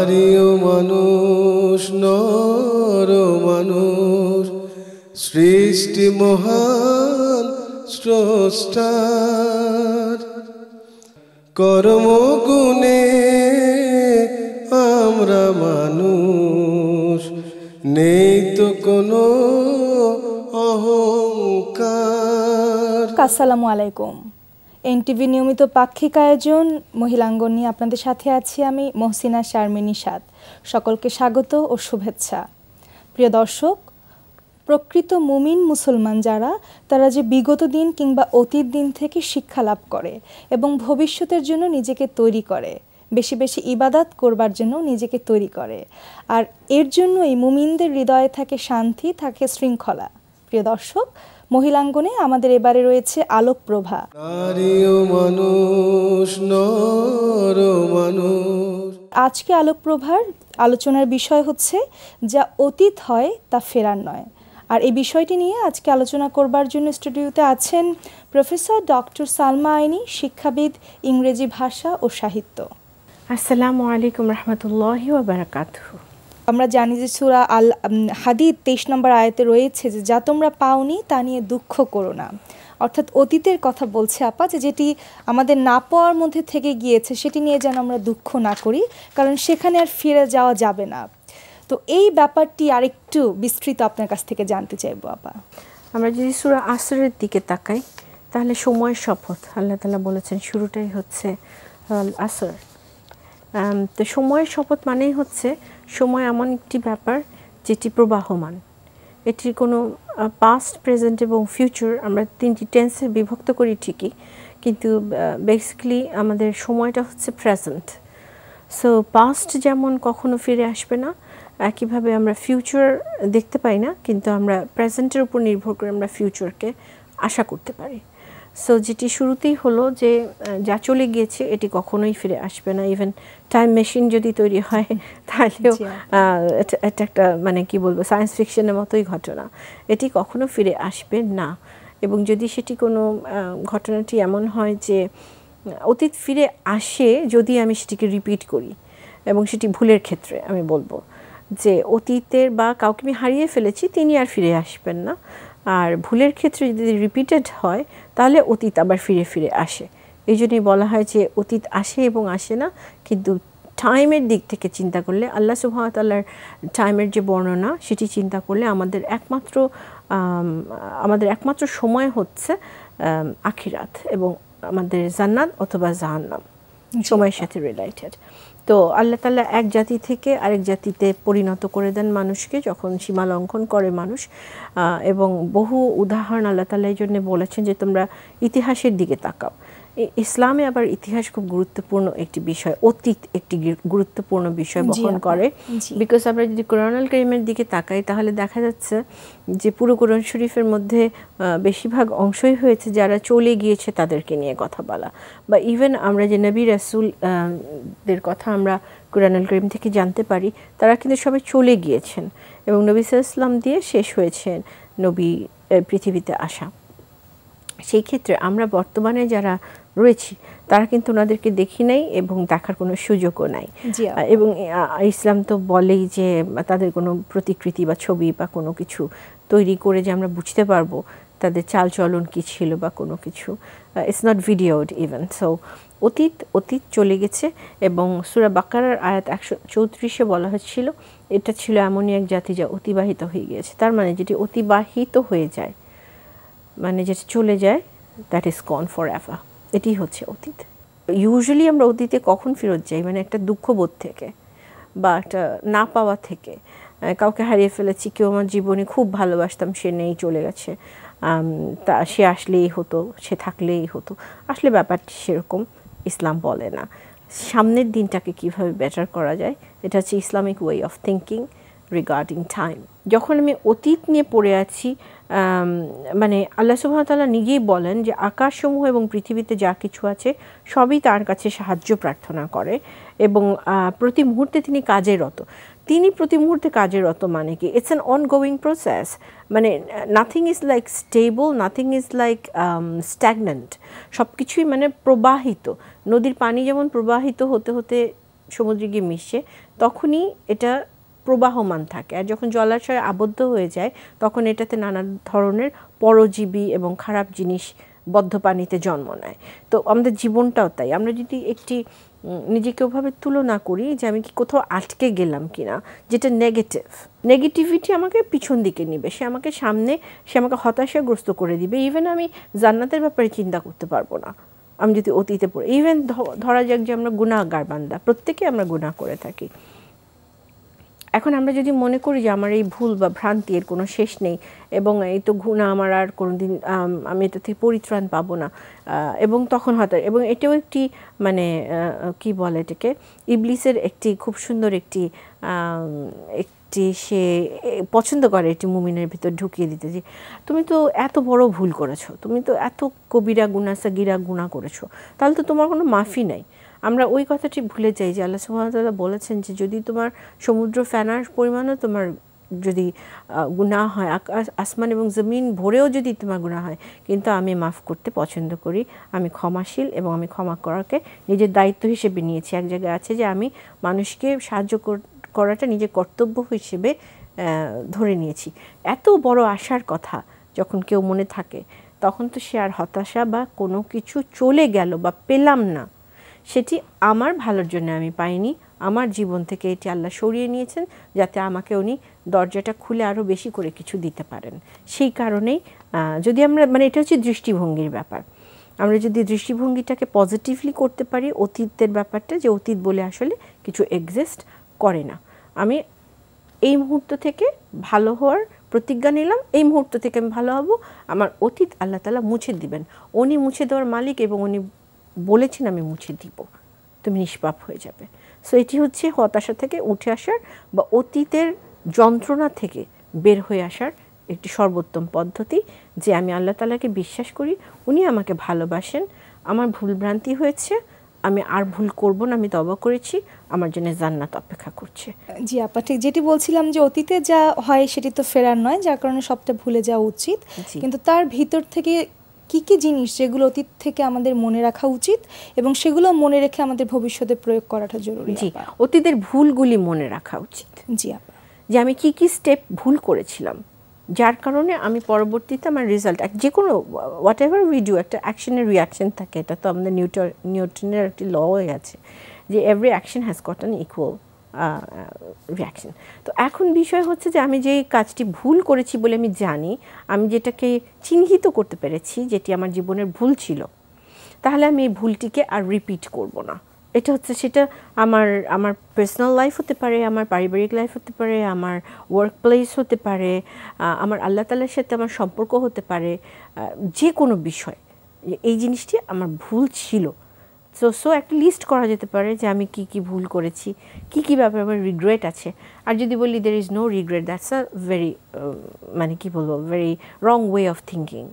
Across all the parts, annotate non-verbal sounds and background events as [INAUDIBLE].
নারীও মানুষ, নর মানুষ, সৃষ্টি মহান স্রষ্টার। কর্মগুণে আমরা মানুষ, নেই তো কোনো অহংকার। আসসালামু আলাইকুম। এনটিভি নিয়মিত পাক্ষিক আয়োজন, মহিলাঙ্গন নিয়ে আপনাদের সাথে আছি আমি মহসিনা শারমিনী সাদ। সকলকে স্বাগত ও শুভেচ্ছা। প্রিয় দর্শক, প্রকৃত মুমিন মুসলমান যারা, তারা যে বিগত দিন কিংবা অতীত দিন থেকে শিক্ষা লাভ করে এবং ভবিষ্যতের জন্য নিজেকে তৈরি করে, বেশি বেশি ইবাদাত করবার জন্য নিজেকে তৈরি করে। আর এর জন্য এই মুমিনদের হৃদয়ে থাকে শান্তি, থাকে শৃঙ্খলা। প্রিয় দর্শক মহিলাঙ্গনে আমাদের এবারে রয়েছে আলোক প্রভা। নারীও মানুষ নর মানুষ। আজকে আলোক প্রভার আলোচনার বিষয় হচ্ছে যা অতীত হয় তা ফেরার নয়। আর এই বিষয়টি নিয়ে আজকে আলোচনা করবার জন্য স্টুডিওতে আছেন প্রফেসর ডক্টর সালমা আইনি শিক্ষাবিদ ইংরেজি ভাষা ও সাহিত্য। আসসালামু আলাইকুম রহমতুল্লাহি ওবরাকাতুহু আমরা জানি যে সুরা আল হাদিদ তেইশ নম্বর আয়তে রয়েছে যে, যা তোমরা পাওনি তা নিয়ে দুঃখ করো না। অর্থাৎ অতীতের কথা বলছে আপা যে, যেটি আমাদের না পাওয়ার মধ্যে থেকে গিয়েছে, সেটি নিয়ে যেন আমরা দুঃখ না করি, কারণ সেখানে আর ফিরে যাওয়া যাবে না। তো এই ব্যাপারটি আরেকটু বিস্তৃত আপনার কাছ থেকে জানতে চাইব আপা। আমরা যদি সূরা আসরের দিকে তাকাই, তাহলে সময়ের শপথ। আল্লাহ তালা বলেছেন, শুরুটাই হচ্ছে আসর তো সময়ের শপথ মানেই হচ্ছে সময় এমন একটি ব্যাপার যেটি প্রবাহমান। এটির কোনো পাস্ট প্রেজেন্ট এবং ফিউচার আমরা তিনটি টেন্সে বিভক্ত করি ঠিকই, কিন্তু বেসিক্যালি আমাদের সময়টা হচ্ছে প্রেজেন্ট সো পাস্ট যেমন কখনো ফিরে আসবে না, একইভাবে আমরা ফিউচার দেখতে পাই না, কিন্তু আমরা প্রেজেন্টের উপর নির্ভর করে আমরা ফিউচারকে আশা করতে পারি। সো যেটি শুরুতেই হলো যে যা চলে গিয়েছে এটি কখনোই ফিরে আসবে না। ইভেন টাইম মেশিন যদি তৈরি হয় [LAUGHS] তাহলেও এটা এটা একটা মানে কি বলব সায়েন্স ফিকশনের মতোই ঘটনা। এটি কখনো ফিরে আসবে না। এবং যদি সেটি কোনো ঘটনাটি এমন হয় যে অতীত ফিরে আসে যদি আমি সেটিকে রিপিট করি এবং সেটি ভুলের ক্ষেত্রে আমি বলব। যে অতীতের বা কাউকে আমি হারিয়ে ফেলেছি তিনি আর ফিরে আসবেন না। আর ভুলের ক্ষেত্রে যদি রিপিটেড হয় তাহলে অতীত আবার ফিরে ফিরে আসে। এই জন্যই বলা হয় যে অতীত আসে এবং আসে না কিন্তু টাইমের দিক থেকে চিন্তা করলে আল্লাহ সুহামতাল্লাহর টাইমের যে বর্ণনা সেটি চিন্তা করলে আমাদের একমাত্র আমাদের একমাত্র সময় হচ্ছে আখিরাত এবং আমাদের জান্নাত অথবা জাহান্নাম। সময়ের সাথে রিলেটেড তো আল্লাহ তাল্লাহ এক জাতি থেকে আরেক জাতিতে পরিণত করে দেন মানুষকে যখন সীমা লঙ্ঘন করে মানুষ। এবং বহু উদাহরণ আল্লাহ তাল্লাহ এই জন্য বলেছেন যে তোমরা ইতিহাসের দিকে তাকাও। ইসলামে আবার ইতিহাস খুব গুরুত্বপূর্ণ একটি বিষয় অতীত একটি গুরুত্বপূর্ণ বিষয় বহন করে। বিকজ আমরা যদি কোরআনুল করিমের দিকে তাকাই তাহলে দেখা যাচ্ছে যে পুরো কোরআন শরীফের মধ্যে বেশিরভাগ অংশই হয়েছে যারা চলে গিয়েছে তাদেরকে নিয়ে কথা বলা। বা ইভেন আমরা যে নবী রাসুল দের কথা আমরা কোরআনুল করিম থেকে জানতে পারি তারা কিন্তু সবাই চলে গিয়েছেন এবং নবী সাল্লাম দিয়ে শেষ হয়েছেন নবী পৃথিবীতে আসা। সেই ক্ষেত্রে আমরা বর্তমানে যারা রয়েছি তারা কিন্তু ওনাদেরকে দেখি নাই এবং দেখার কোনো সুযোগও নাই। এবং ইসলাম তো বলেই যে তাদের কোনো প্রতিকৃতি বা ছবি বা কোনো কিছু তৈরি করে যে আমরা বুঝতে পারব তাদের চালচলন কি ছিল বা কোনো কিছু। It's not videoed even so অতীত অতীত চলে গেছে এবং সুরা বাকারার আয়াত একশো চৌত্রিশে বলা হচ্ছিল এটা ছিল এমনই এক জাতি যা অতিবাহিত হয়ে গিয়েছে। তার মানে যেটি অতিবাহিত হয়ে যায় মানে যেটা চলে যায় that is gone for ever এটি হচ্ছে অতীত। ইউজুয়ালি আমরা অতীতে কখন ফেরত যাই? মানে একটা দুঃখবোধ থেকে বা একটা না পাওয়া থেকে। কাউকে হারিয়ে ফেলেছি, কেউ আমার জীবনে খুব ভালোবাসতাম, সে নেই, চলে গেছে। তা সে আসলেই হতো, সে থাকলেই হতো। আসলে ব্যাপারটি সেরকম ইসলাম বলে না। সামনের দিনটাকে কীভাবে বেটার করা যায়? এটা হচ্ছে Islamic way of thinking regarding time যখন আমি অতীত নিয়ে পড়ে আছি মানে আল্লাহ সুবাহতাল্লাহ নিজেই বলেন যে আকাশসমূহ এবং পৃথিবীতে যা কিছু আছে সবই তার কাছে সাহায্য প্রার্থনা করে এবং প্রতি মুহূর্তে তিনি কাজে রত। তিনি প্রতি মুহূর্তে কাজে রত মানে কি? It's an ongoing process মানে nothing is like stable nothing is like stagnant সব কিছুই মানে প্রবাহিত। নদীর পানি যেমন প্রবাহিত হতে হতে সমুদ্রে গিয়ে মিশে, তখনই এটা প্রবাহমান থাকে। আর যখন জলাশয় আবদ্ধ হয়ে যায়, তখন এটাতে নানা ধরনের পরজীবী এবং খারাপ জিনিস বদ্ধ পানিতে জন্ম নেয়। তো আমাদের জীবনটাও তাই। আমরা যদি একটি নিজেকে ওভাবে তুলনা করি যে আমি কি কোথাও আটকে গেলাম কিনা, যেটা নেগেটিভ নেগেটিভিটি আমাকে পিছন দিকে নিবে। সে আমাকে সামনে, সে আমাকে হতাশাগ্রস্ত করে দিবে। ইভেন আমি জান্নাতের ব্যাপারে চিন্তা করতে পারব না। আমি যদি অতীতে পড়ি ইভেন ধরা যাক যে আমরা গুণাগার বান্দা। প্রত্যেকে আমরা গুণা করে থাকি। এখন আমরা যদি মনে করি যে আমার এই ভুল বা ভ্রান্তি এর কোনো শেষ নেই এবং এই তো গুণা আমার আর কোনো দিন আমি এটা থেকে পরিত্রাণ পাবো না এবং তখন হয়তো, এবং এটাও একটি মানে কি বলে এটাকে, ইবলিসের একটি খুব সুন্দর একটি একটি সে পছন্দ করে একটি মুমিনের ভিতর ঢুকিয়ে দিতে যে, তুমি তো এত বড় ভুল করেছ, তুমি তো এত কবিরা গুণা, সাগিরা গুণা করেছ, তাহলে তো তোমার কোনো মাফি নাই। আমরা ওই কথাটি ভুলে যাই যে আল্লাহ সুহামতাল্লাহ বলেছেন যে যদি তোমার সমুদ্র ফেনার পরিমাণও তোমার যদি গুণা হয় আসমান এবং জমিন ভরেও যদি তোমার গুণা হয়, কিন্তু আমি মাফ করতে পছন্দ করি, আমি ক্ষমাশীল এবং আমি ক্ষমা করাকে নিজের দায়িত্ব হিসেবে নিয়েছি। এক জায়গায় আছে যে আমি মানুষকে সাহায্য করাটা নিজের কর্তব্য হিসেবে ধরে নিয়েছি। এত বড় আশার কথা যখন কেউ মনে থাকে, তখন তো সে আর হতাশা বা কোনো কিছু চলে গেল বা পেলাম না। সেটি আমার ভালোর জন্য আমি পাইনি। আমার জীবন থেকে এটি আল্লাহ সরিয়ে নিয়েছেন যাতে আমাকে উনি দরজাটা খুলে আরও বেশি করে কিছু দিতে পারেন। সেই কারণেই যদি আমরা মানে এটা হচ্ছে দৃষ্টিভঙ্গির ব্যাপার। আমরা যদি দৃষ্টিভঙ্গিটাকে পজিটিভলি করতে পারি, অতীতের ব্যাপারটা যে অতীত বলে আসলে কিছু এক্সিস্ট করে না। আমি এই মুহূর্ত থেকে ভালো হওয়ার প্রতিজ্ঞা নিলাম, এই মুহূর্ত থেকে আমি ভালো হব। আমার অতীত আল্লাহ তালা মুছে দিবেন। উনি মুছে দেওয়ার মালিক এবং উনি বলেছেন আমি মুছে দিব। তুমি নিষ্পাপ হয়ে যাবে। সো এটি হচ্ছে হতাশা থেকে উঠে আসার বা অতীতের যন্ত্রণা থেকে বের হয়ে আসার একটি সর্বোত্তম পদ্ধতি যে আমি আল্লাহ তালাকে বিশ্বাস করি উনি আমাকে ভালোবাসেন আমার ভুলভ্রান্তি হয়েছে আমি আর ভুল করব না আমি তবা করেছি আমার জন্য জান্নাত অপেক্ষা করছে। জি আপা ঠিক যেটি বলছিলাম যে অতীতে যা হয় সেটি তো ফেরার নয় যার কারণে সবটা ভুলে যাওয়া উচিত। কিন্তু তার ভিতর থেকে কি কি জিনিস যেগুলো অতীত থেকে আমাদের মনে রাখা উচিত এবং সেগুলো মনে রেখে আমাদের ভবিষ্যতে প্রয়োগ করাটা জরুরি জি অতীতের ভুলগুলি মনে রাখা উচিত। জি আপা যে আমি কি কি স্টেপ ভুল করেছিলাম যার কারণে আমি পরবর্তীতে আমার রেজাল্ট যে কোনো হোয়াট এভার ভিডিও একটা অ্যাকশনের রিয়াকশন থাকে। এটা তো আমাদের নিউটন নিউটনের একটি ল হয়ে আছে যে every action has got an equal reaction তো এখন বিষয় হচ্ছে যে আমি যে কাজটি ভুল করেছি বলে আমি জানি, আমি যেটাকে চিহ্নিত করতে পেরেছি, যেটি আমার জীবনের ভুল ছিল, তাহলে আমি এই ভুলটিকে আর রিপিট করব না। এটা হচ্ছে সেটা আমার আমার পার্সোনাল লাইফ হতে পারে, আমার পারিবারিক লাইফ হতে পারে, আমার ওয়ার্ক প্লেস হতে পারে আমার আল্লাহ তালার সাথে আমার সম্পর্ক হতে পারে যে কোনো বিষয়, এই জিনিসটি আমার ভুল ছিল। সো সো একটা লিস্ট করা যেতে পারে যে আমি কি কি ভুল করেছি, কি কি ব্যাপারে আমার রিগ্রেট আছে। আর যদি বলি there is no regret that's a very মানে কি বলব very wrong way of thinking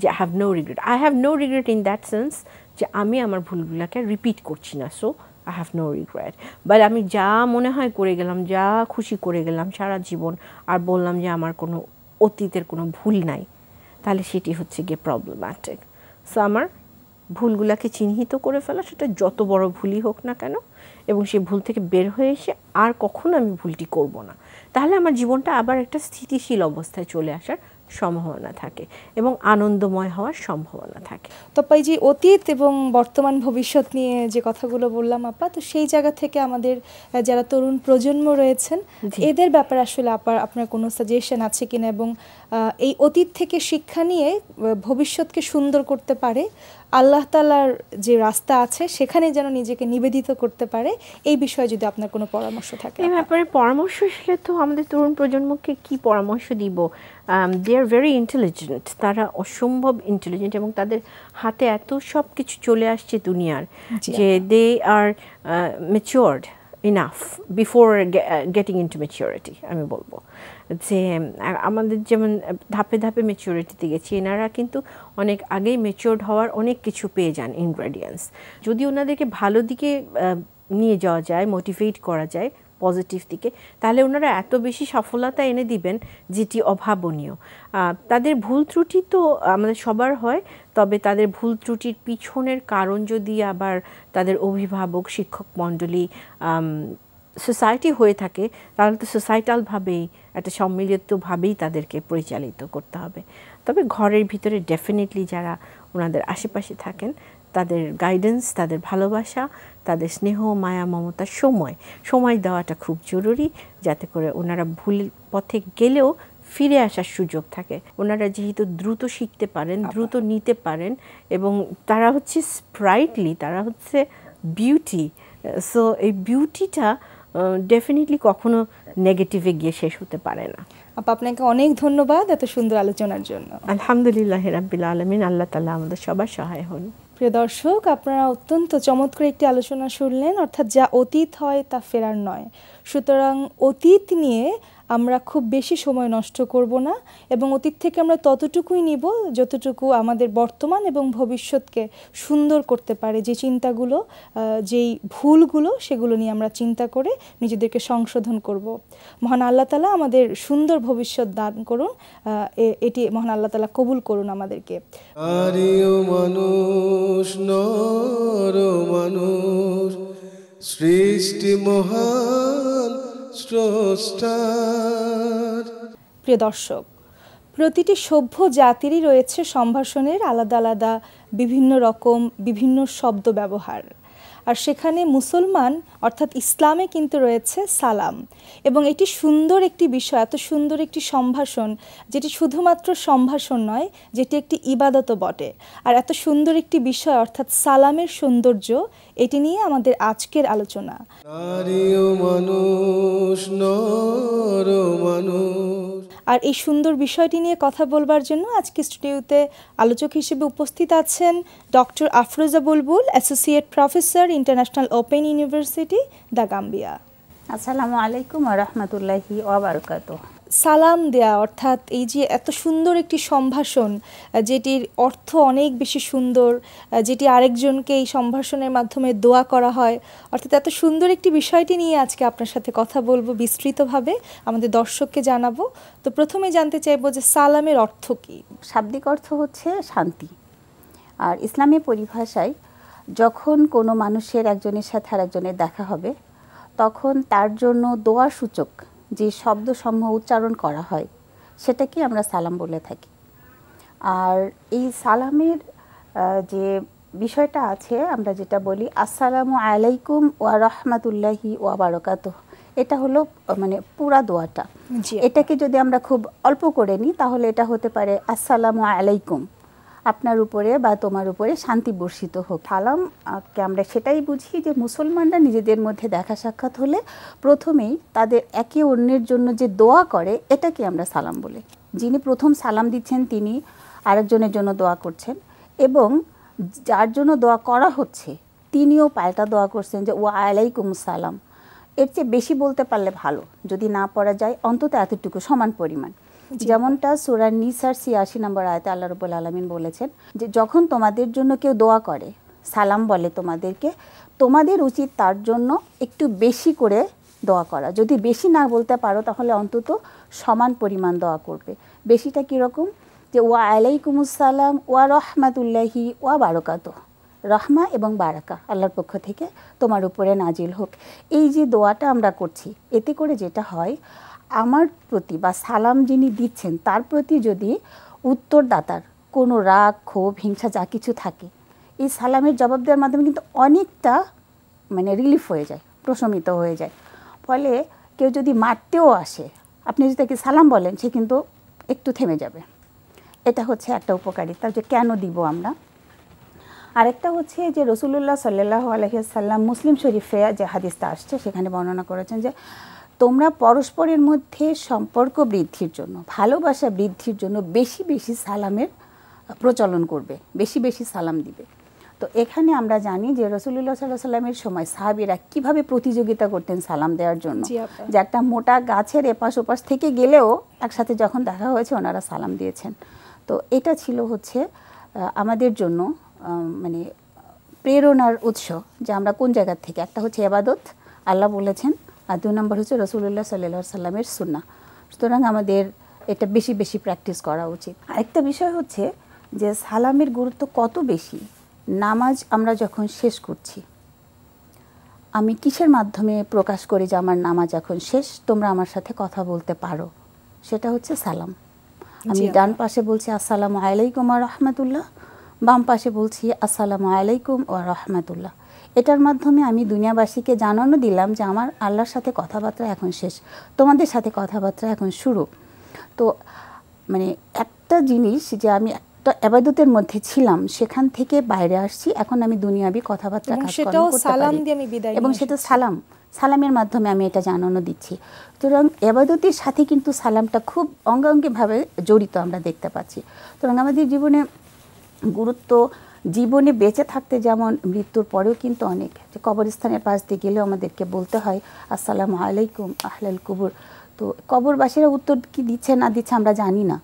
যে I have no regret I have no regret in that sense যে আমি আমার ভুলগুলোকে রিপিট করছি না so I have no regret but আমি যা মনে হয় করে গেলাম, যা খুশি করে গেলাম সারা জীবন, আর বললাম যে আমার কোনো অতীতের কোনো ভুল নাই, তাহলে সেটি হচ্ছে গিয়ে প্রবলেম্যাটিক সো আমার ভুলগুলাকে চিহ্নিত করে ফেলা সেটা যত বড় ভুলই হোক না কেন এবং সেই ভুল থেকে বের হয়ে এসে আর কখনো আমি ভুলটি করব না। তাহলে আমার জীবনটা আবার একটা স্থিতিশীল অবস্থায় চলে আসার সম্ভাবনা থাকে এবং আনন্দময় হওয়ার সম্ভাবনা থাকে। তো পাই যে অতীত এবং বর্তমান ভবিষ্যৎ নিয়ে যে কথাগুলো বললাম আপা তো সেই জায়গা থেকে আমাদের যারা তরুণ প্রজন্ম রয়েছেন এদের ব্যাপারে আসলে আপার আপনার কোনো সাজেশন আছে কিনা? এবং এই অতীত থেকে শিক্ষা নিয়ে ভবিষ্যৎকে সুন্দর করতে পারে আল্লাহ তালার যে রাস্তা আছে সেখানে যেন নিজেকে নিবেদিত করতে পারে এই বিষয়ে যদি আপনার কোনো পরামর্শ থাকে। এই ব্যাপারে পরামর্শ তো আমাদের তরুণ প্রজন্মকে কি পরামর্শ দিব? দে আর ভেরি ইন্টেলিজেন্ট তারা অসম্ভব ইন্টেলিজেন্ট এবং তাদের হাতে এত সব কিছু চলে আসছে দুনিয়ার যে they are matured enough before getting into maturity আমি বলব। যে আমাদের যেমন ধাপে ধাপে মেচিওরিটিতে গেছি, এনারা কিন্তু অনেক আগেই মেচিওর্ড হওয়ার অনেক কিছু পেয়ে যান ইনগ্রেডিয়েন্টস যদি ওনাদেরকে ভালো দিকে নিয়ে যাওয়া যায় মোটিভেট করা যায় পজিটিভ দিকে, তাহলে ওনারা এত বেশি সফলতা এনে দিবেন যেটি অভাবনীয়। তাদের ভুল ত্রুটি তো আমাদের সবার হয়, তবে তাদের ভুল ত্রুটির পিছনের কারণ যদি আবার তাদের অভিভাবক, শিক্ষক মণ্ডলী সোসাইটি হয়ে থাকে, তাহলে তো সোসাইটালভাবেই একটা সম্মিলিতভাবেই তাদেরকে পরিচালিত করতে হবে। তবে ঘরের ভিতরে ডেফিনেটলি যারা ওনাদের আশেপাশে থাকেন, তাদের গাইডেন্স তাদের ভালোবাসা তাদের স্নেহ মায়া মমতার সময়। সময় দেওয়াটা খুব জরুরি যাতে করে ওনারা ভুল পথে গেলেও ফিরে আসার সুযোগ থাকে। ওনারা যেহেতু দ্রুত শিখতে পারেন দ্রুত নিতে পারেন এবং তারা হচ্ছে স্প্রাইটলি তারা হচ্ছে বিউটি সো এই বিউটিটা ডেফিনেটলি কখনো নেগেটিভে গিয়ে শেষ হতে পারে না। আপা আপনাকে অনেক ধন্যবাদ এত সুন্দর আলোচনার জন্য। আলহামদুলিল্লাহ রাব্বিল আলমিন। আল্লাহ তালা আমাদের সবার সহায় হন। প্রিয় দর্শক, আপনারা অত্যন্ত চমৎকার একটি আলোচনা শুনলেন, অর্থাৎ যা অতীত হয় তা ফেরার নয়। সুতরাং অতীত নিয়ে আমরা খুব বেশি সময় নষ্ট করব না এবং অতীত থেকে আমরা ততটুকুই নিব যতটুকু আমাদের বর্তমান এবং ভবিষ্যৎকে সুন্দর করতে পারে যে চিন্তাগুলো যেই ভুলগুলো সেগুলো নিয়ে আমরা চিন্তা করে নিজেদেরকে সংশোধন করব। মহান আল্লাহ তালা আমাদের সুন্দর ভবিষ্যৎ দান করুন এটি মহান আল্লাহ তালা কবুল করুন আমাদেরকে। সৃষ্টি মহান প্রিয় দর্শক প্রতিটি সভ্য জাতিরই রয়েছে সম্ভাষণের আলাদা আলাদা বিভিন্ন রকম বিভিন্ন শব্দ ব্যবহার। আর সেখানে মুসলমান অর্থাৎ ইসলামে কিন্তু রয়েছে সালাম। এবং এটি সুন্দর একটি বিষয় এত সুন্দর একটি সম্ভাষণ যেটি শুধুমাত্র সম্ভাষণ নয় যেটি একটি ইবাদত বটে। আর এত সুন্দর একটি বিষয় অর্থাৎ সালামের সৌন্দর্য এটি নিয়ে আমাদের আজকের আলোচনা। মানুষ নর মানুষ। আর এই সুন্দর বিষয়টি নিয়ে কথা বলবার জন্য আজকে স্টুডিওতে আলোচক হিসেবে উপস্থিত আছেন doctor Afroza Bulbul associate professor international open university the Gambia আসসালামু আলাইকুম রহমতুল্লাহি ওবরকাত সালাম দেয়া অর্থাৎ এই যে এত সুন্দর একটি সম্ভাষণ যেটির অর্থ অনেক বেশি সুন্দর যেটি আরেকজনকে এই সম্ভাষণের মাধ্যমে দোয়া করা হয় অর্থাৎ এত সুন্দর একটি বিষয়টি নিয়ে আজকে আপনার সাথে কথা বলব বিস্তৃতভাবে আমাদের দর্শককে জানাব। তো প্রথমে জানতে চাইব যে সালামের অর্থ কী? শাব্দিক অর্থ হচ্ছে শান্তি। আর ইসলামী পরিভাষায় যখন কোনো মানুষের একজনের সাথে আরেকজনের দেখা হবে তখন তার জন্য দোয়া সূচক যে শব্দসমূহ উচ্চারণ করা হয় সেটাকে আমরা সালাম বলে থাকি। আর এই সালামের যে বিষয়টা আছে আমরা যেটা বলি আসসালামু আলাইকুম ওয়া রহমাতুল্লাহি ওয়া বারকাত এটা হলো মানে পুরা দোয়াটা। এটাকে যদি আমরা খুব অল্প করে নিই তাহলে এটা হতে পারে আসসালামু আলাইকুম। আপনার উপরে বা তোমার উপরে শান্তি বর্ষিত হোক। সালামকে আমরা সেটাই বুঝি যে মুসলমানরা নিজেদের মধ্যে দেখা সাক্ষাৎ হলে প্রথমেই তাদের একে অন্যের জন্য যে দোয়া করে, এটাকে আমরা সালাম বলি। যিনি প্রথম সালাম দিচ্ছেন, তিনি আরেকজনের জন্য দোয়া করছেন এবং যার জন্য দোয়া করা হচ্ছে, তিনিও পাল্টা দোয়া করছেন যে ও আলাইকুম সালাম। এর চেয়ে বেশি বলতে পারলে ভালো, যদি না পড়া যায়, অন্তত এতটুকু সমান পরিমাণ। যেমনটা সুরার নিসার ছিয়াশি নম্বর আয়তে আল্লাহ রবুল আলমিন বলেছেন যে যখন তোমাদের জন্য কেউ দোয়া করে, সালাম বলে তোমাদেরকে, তোমাদের উচিত তার জন্য একটু বেশি করে দোয়া করা। যদি বেশি না বলতে পারো তাহলে অন্তত সমান পরিমাণ দোয়া করবে। বেশিটা কীরকম যে ওয়া আলাইকুমুসালাম ওয়া রহমাতুল্লাহি, ওয়া বারকাত। রহমা এবং বারাকা আল্লাহর পক্ষ থেকে তোমার উপরে নাজিল হোক। এই যে দোয়াটা আমরা করছি, এতে করে যেটা হয় আমার প্রতি বা সালাম যিনি দিচ্ছেন, তার প্রতি যদি উত্তরদাতার কোনো রাগ, ক্ষোভ, হিংসা যা কিছু থাকে, এই সালামের জবাব দেওয়ার মাধ্যমে কিন্তু অনেকটা মানে রিলিফ হয়ে যায়, প্রশমিত হয়ে যায়। ফলে কেউ যদি মারতেও আসে, আপনি যদি তাকে সালাম বলেন, সে কিন্তু একটু থেমে যাবে। এটা হচ্ছে একটা উপকারিতা যে কেন দিব আমরা। আরেকটা হচ্ছে যে রসুল্লাহ সাল্লাহ আলহিসাল্লাম মুসলিম শরীফে যে হাদিসটা আসছে, সেখানে বর্ণনা করেছেন যে তোমরা পরস্পরের মধ্যে সম্পর্ক বৃদ্ধির জন্য ভালোবাসা বৃদ্ধির জন্য বেশি বেশি সালামের প্রচলন করবে বেশি বেশি সালাম দিবে। তো এখানে আমরা জানি যে রসুল্লাহ সাল্লাহ সাল্লামের সময় সাহাবিরা কীভাবে প্রতিযোগিতা করতেন সালাম দেওয়ার জন্য। যে একটা মোটা গাছের এপাশ ওপাশ থেকে গেলেও একসাথে যখন দেখা হয়েছে ওনারা সালাম দিয়েছেন। তো এটা ছিল হচ্ছে আমাদের জন্য মানে প্রেরণার উৎস যে আমরা কোন জায়গার থেকে। একটা হচ্ছে এবাদত আল্লাহ বলেছেন আর দুই নম্বর হচ্ছে রসুল্লাহ সাল্লা সাল্লামের সুন্না সুতরাং আমাদের এটা বেশি বেশি প্র্যাকটিস করা উচিত। আরেকটা বিষয় হচ্ছে যে সালামের গুরুত্ব কত বেশি? নামাজ আমরা যখন শেষ করছি আমি কিসের মাধ্যমে প্রকাশ করি যে আমার নামাজ এখন শেষ? তোমরা আমার সাথে কথা বলতে পারো। সেটা হচ্ছে সালাম। আমি ডান পাশে বলছি আসসালামু আলাইকুম আর রহমতুল্লাহ। বাম পাশে বলছি আসসালামু আলাইকুম ও রহমতুল্লাহ। এটার মাধ্যমে আমি দুনিয়াবাসীকে জানানো দিলাম যে আমার আল্লাহর সাথে কথাবার্তা এখন শেষ। তোমাদের সাথে কথাবার্তা এখন শুরু। তো মানে একটা জিনিস যে আমি একটা আবাদতের মধ্যে ছিলাম সেখান থেকে বাইরে আসছি এখন আমি দুনিয়াবি কথাবার্তা সেটাও সালাম পারি। দিয়ে আমি বিদায় এবং সেটা সালাম সালামের মাধ্যমে আমি এটা জানানো দিচ্ছি। সুতরাং এবাদতের সাথে কিন্তু সালামটা খুব অঙ্গাঙ্গিভাবে জড়িত আমরা দেখতে পাচ্ছি। সুতরাং আমাদের জীবনে গুরুত্ব জীবনে বেঁচে থাকতে যেমন মৃত্যুর পরেও কিন্তু অনেক। যে কবরস্থানের পাশ দিয়ে গেলেও আমাদেরকে বলতে হয়, আসসালামু আলাইকুম, আহলাল কুবুর। তো কবরবাসীরা উত্তর কি দিচ্ছে, না দিচ্ছে আমরা জানি না।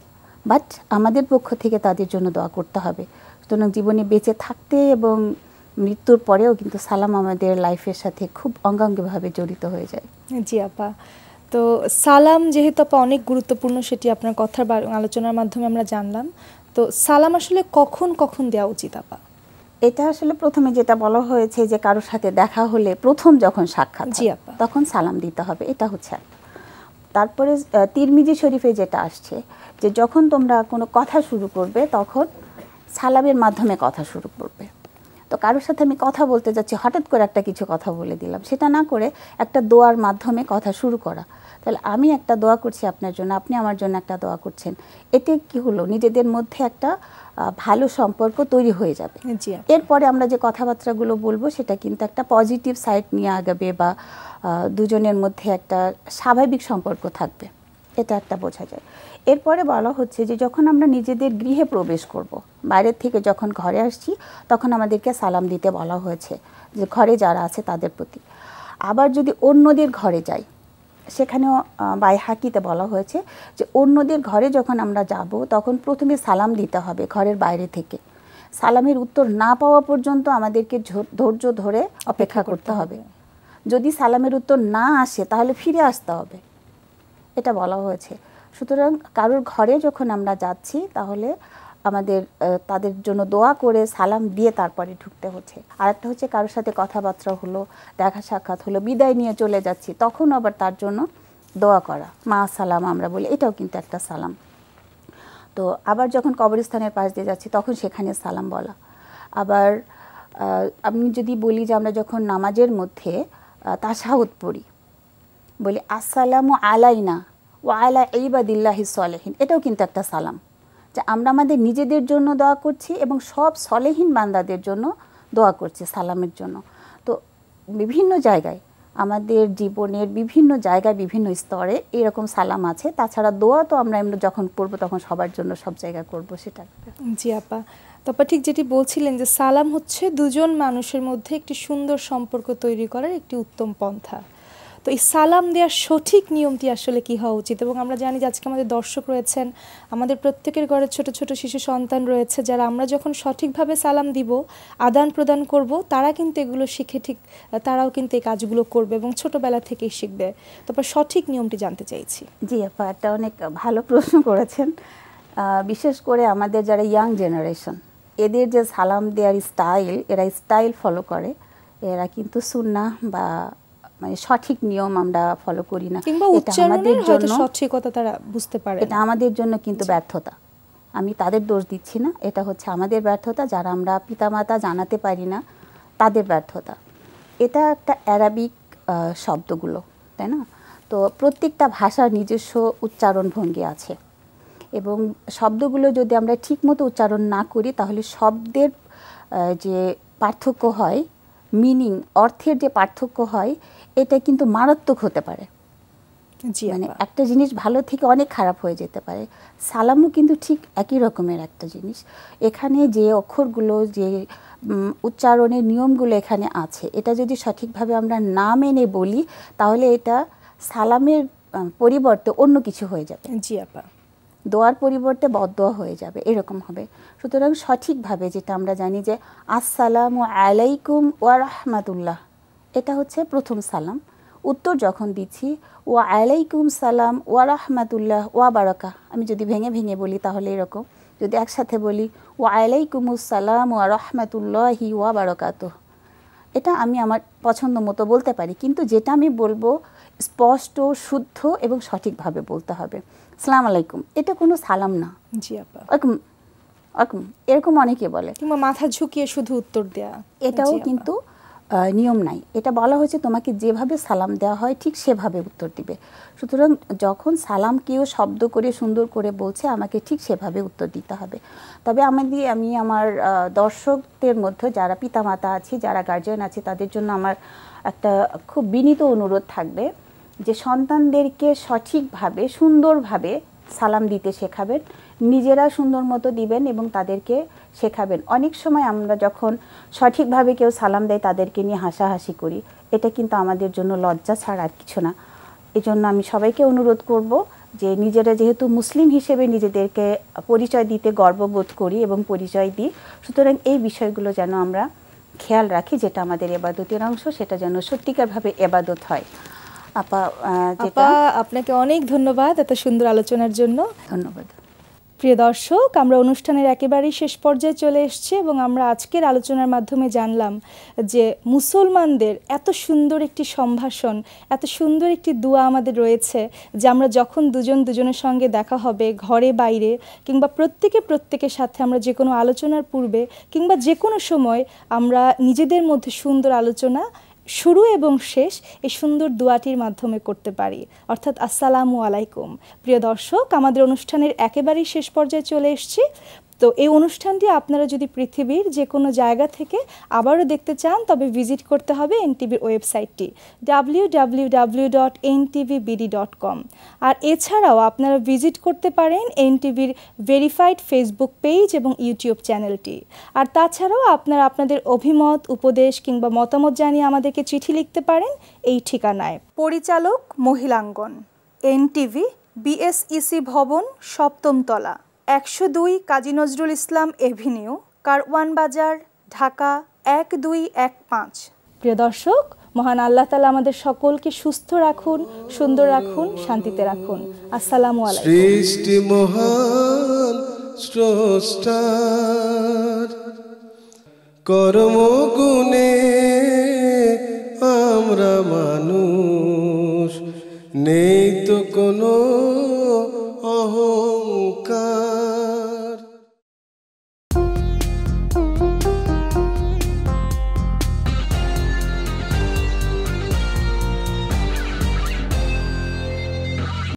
বাট আমাদের পক্ষ থেকে তাদের জন্য দোয়া করতে হবে। সুতরাং জীবনে বেঁচে থাকতে এবং মৃত্যুর পরেও কিন্তু সালাম আমাদের লাইফের সাথে খুব অঙ্গাঙ্গিভাবে জড়িত হয়ে যায়। জি আপা। তো সালাম যেহেতু আপা অনেক গুরুত্বপূর্ণ, সেটি আপনার কথার আলোচনার মাধ্যমে আমরা জানলাম। তো সালাম আসলে কখন কখন দেওয়া উচিত আপা? এটা আসলে প্রথমে যেটা বলা হয়েছে যে কারোর সাথে দেখা হলে প্রথম যখন সাক্ষাৎ জি আপা। তখন সালাম দিতে হবে এটা হচ্ছে তারপরে তিরমিজি শরীফে যেটা আসছে যে যখন তোমরা কোনো কথা শুরু করবে তখন সালামের মাধ্যমে কথা শুরু করবে। তো কারোর সাথে আমি কথা বলতে যাচ্ছি হঠাৎ করে একটা কিছু কথা বলে দিলাম। সেটা না করে একটা দোয়ার মাধ্যমে কথা শুরু করা। তাহলে আমি একটা দোয়া করছি আপনার জন্য আপনি আমার জন্য একটা দোয়া করছেন। এতে কি হলো? নিজেদের মধ্যে একটা ভালো সম্পর্ক তৈরি হয়ে যাবে। এরপরে আমরা যে কথাবার্তাগুলো বলব সেটা কিন্তু একটা পজিটিভ সাইড নিয়ে আগাবে বা দুজনের মধ্যে একটা স্বাভাবিক সম্পর্ক থাকবে। এটা একটা বোঝা যায়। এরপরে বলা হচ্ছে যে যখন আমরা নিজেদের গৃহে প্রবেশ করব। বাইরের থেকে যখন ঘরে আসছি তখন আমাদেরকে সালাম দিতে বলা হয়েছে যে ঘরে যারা আছে তাদের প্রতি। আবার যদি অন্যদের ঘরে যাই সেখানেও বাই হাকিতে বলা হয়েছে যে অন্যদের ঘরে যখন আমরা যাব তখন প্রথমে সালাম দিতে হবে ঘরের বাইরে থেকে। সালামের উত্তর না পাওয়া পর্যন্ত আমাদেরকে ধৈর্য ধরে অপেক্ষা করতে হবে। যদি সালামের উত্তর না আসে তাহলে ফিরে আসতে হবে। এটা বলা হয়েছে। সুতরাং কারোর ঘরে যখন আমরা যাচ্ছি, তাহলে আমাদের তাদের জন্য দোয়া করে সালাম দিয়ে তারপরে ঢুকতে হচ্ছে। আর একটা হচ্ছে কারোর সাথে কথাবার্তা হলো, দেখা সাক্ষাৎ হলো, বিদায় নিয়ে চলে যাচ্ছি, তখন আবার তার জন্য দোয়া করা। মা সালাম, আমরা বলি, এটাও কিন্তু একটা সালাম। তো আবার যখন কবরস্থানের পাশ দিয়ে যাচ্ছি, তখন সেখানে সালাম বলা। আবার আমি যদি বলি যে আমরা যখন নামাজের মধ্যে তাসাহুদ পড়ি বলি, আসসালামু আলাইনা ও আলা ইবাদিল্লাহি সলেহীন। এটাও কিন্তু একটা সালাম, যে আমরা আমাদের নিজেদের জন্য দোয়া করছি এবং সব সলেহীন বান্দাদের জন্য দোয়া করছি সালামের জন্য। তো বিভিন্ন জায়গায়, আমাদের জীবনের বিভিন্ন জায়গায়, বিভিন্ন স্তরে এরকম সালাম আছে। তাছাড়া দোয়া তো আমরা এমনি যখন পড়ব তখন সবার জন্য সব জায়গায় করব সেটা। জি আপা তারপর ঠিক যেটি বলছিলেন যে সালাম হচ্ছে দুজন মানুষের মধ্যে একটি সুন্দর সম্পর্ক তৈরি করার একটি উত্তম পন্থা। তো এই সালাম দেওয়ার সঠিক নিয়মটি আসলে কি হওয়া উচিত? এবং আমরা জানি যে আজকে আমাদের দর্শক রয়েছেন, আমাদের প্রত্যেকের ঘরে ছোট ছোট শিশু সন্তান রয়েছে, যারা আমরা যখন সঠিকভাবে সালাম দিব, আদান প্রদান করব, তারা কিন্তু এগুলো শিখে ঠিক, তারাও কিন্তু এই কাজগুলো করবে এবং ছোটবেলা থেকেই শিখবে। তারপর সঠিক নিয়মটি জানতে চাইছি। জি আপা এটা অনেক ভালো প্রশ্ন করেছেন। বিশেষ করে আমাদের যারা ইয়াং জেনারেশন এদের যে সালাম দেওয়ার স্টাইল এরা স্টাইল ফলো করে, এরা কিন্তু সুন্না বা মানে সঠিক নিয়ম আমরা ফলো করি না। এটা হয়তো জন্য সঠিকতা তারা বুঝতে পারে এটা আমাদের জন্য কিন্তু ব্যর্থতা। আমি তাদের দোষ দিচ্ছি না এটা হচ্ছে আমাদের ব্যর্থতা যারা আমরা পিতামাতা জানাতে পারি না তাদের ব্যর্থতা। এটা একটা অ্যারাবিক শব্দগুলো তাই না? তো প্রত্যেকটা ভাষার নিজস্ব উচ্চারণ ভঙ্গি আছে। এবং শব্দগুলো যদি আমরা ঠিকমতো উচ্চারণ না করি তাহলে শব্দের যে পার্থক্য হয় মিনিং অর্থের যে পার্থক্য হয় এটা কিন্তু মারাত্মক হতে পারে। জি মানে একটা জিনিস ভালো থেকে অনেক খারাপ হয়ে যেতে পারে। সালামও কিন্তু ঠিক একই রকমের একটা জিনিস। এখানে যে অক্ষরগুলো যে উচ্চারণের নিয়মগুলো এখানে আছে এটা যদি সঠিকভাবে আমরা না মেনে বলি তাহলে এটা সালামের পরিবর্তে অন্য কিছু হয়ে যাবে। জি আপা। দোয়ার পরিবর্তে বদোয়া হয়ে যাবে এরকম হবে। সুতরাং সঠিকভাবে যেটা আমরা জানি যে আসসালামু আলাইকুম ওয়া রাহমাতুল্লাহ এটা হচ্ছে প্রথম সালাম। উত্তর যখন দিচ্ছি ওয়া আলাইকুম সালাম ওয়া রাহমাতুল্লাহ ওয়া বারাকা আমি যদি ভেঙে ভেঙে বলি তাহলে এরকম। যদি একসাথে বলি ওয়া আলাইকুম সালাম ওয়া রাহমাতুল্লাহি ওয়া বারাকাতুহ এটা আমি আমার পছন্দ মতো বলতে পারি। কিন্তু যেটা আমি বলব স্পষ্ট শুদ্ধ এবং সঠিকভাবে বলতে হবে। সালাম আলাইকুম এটা কোনো সালাম না। জি আপা। এরকম অনেকে বলে। কিংবা মাথা ঝুঁকিয়ে শুধু উত্তর দেয়া। এটাও কিন্তু নিয়ম নাই। এটা বলা হয়েছে তোমাকে যেভাবে সালাম দেওয়া হয় ঠিক সেভাবে উত্তর দিবে। সুতরাং যখন সালাম কেউ শব্দ করে সুন্দর করে বলছে আমাকে ঠিক সেভাবে উত্তর দিতে হবে। তবে আমাদের আমি আমার দর্শকদের মধ্যে যারা পিতামাতা আছে যারা গার্জিয়ান আছে তাদের জন্য আমার একটা খুব বিনীত অনুরোধ থাকবে যে সন্তানদেরকে সঠিকভাবে সুন্দরভাবে সালাম দিতে শেখাবেন নিজেরা সুন্দর মতো দিবেন এবং তাদেরকে শেখাবেন। অনেক সময় আমরা যখন সঠিকভাবে কেউ সালাম দেয় তাদেরকে নিয়ে হাসাহাসি করি। এটা কিন্তু আমাদের জন্য লজ্জা ছাড়া আর কিছু না। এজন্য আমি সবাইকে অনুরোধ করব যে নিজেরা যেহেতু মুসলিম হিসেবে নিজেদেরকে পরিচয় দিতে গর্ববোধ করি এবং পরিচয় দিই সুতরাং এই বিষয়গুলো যেন আমরা খেয়াল রাখি যেটা আমাদের এবাদতের অংশ সেটা যেন সত্যিকারভাবে এবাদত হয়। আপা আপা আপনাকে অনেক ধন্যবাদ এত সুন্দর আলোচনার জন্য। ধন্যবাদ। প্রিয় দর্শক, আমরা অনুষ্ঠানের একেবারেই শেষ পর্যায়ে চলে এসেছি এবং আমরা আজকের আলোচনার মাধ্যমে জানলাম যে মুসলমানদের এত সুন্দর একটি সম্ভাষণ, এত সুন্দর একটি দোয়া আমাদের রয়েছে যে আমরা যখন দুজন দুজনের সঙ্গে দেখা হবে ঘরে বাইরে কিংবা প্রত্যেকে প্রত্যেকের সাথে আমরা যে কোনো আলোচনার পূর্বে কিংবা যে কোনো সময় আমরা নিজেদের মধ্যে সুন্দর আলোচনা শুরু এবং শেষ এই সুন্দর দোয়াটির মাধ্যমে করতে পারি। অর্থাৎ আসসালামু আলাইকুম। প্রিয় দর্শক, আমাদের অনুষ্ঠানের একেবারেই শেষ পর্যায়ে চলে এসেছি। তো এই অনুষ্ঠানটি আপনারা যদি পৃথিবীর যে কোনো জায়গা থেকে আবারও দেখতে চান, তবে ভিজিট করতে হবে এনটিভির ওয়েবসাইটটি W W W dot dot com আর এছাড়াও আপনারা ভিজিট করতে পারেন এনটিভির ভেরিফাইড ফেসবুক পেজ এবং ইউটিউব চ্যানেলটি। আর তাছাড়াও আপনারা আপনাদের অভিমত, উপদেশ কিংবা মতামত জানিয়ে আমাদেরকে চিঠি লিখতে পারেন এই ঠিকানায়। পরিচালক মহিলাঙ্গন, এনটিভি, বিএসইসি ভবন সপ্তম তলা একশো দুই কাজী নজরুল ইসলাম এভিনিউ কারওয়ান বাজার ঢাকা এক দুই এক পাঁচ। প্রিয় দর্শক মহান আল্লাহ তালা আমাদের সকলকে সুস্থ রাখুন সুন্দর রাখুন শান্তিতে রাখুন। আসসালামু আলাইকুম। সৃষ্টি মহান স্রষ্টার কর্মগুণে আমরা মানুষ নেই তো কোনো